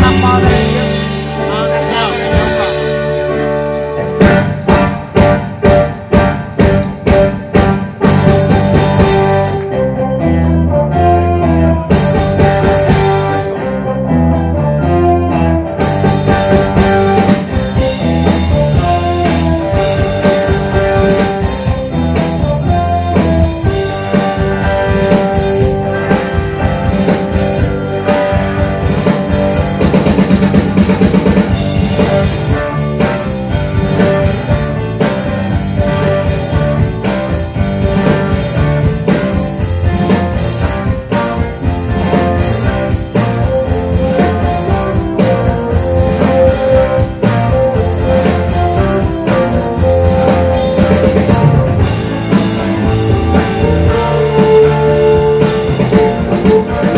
la madre. Música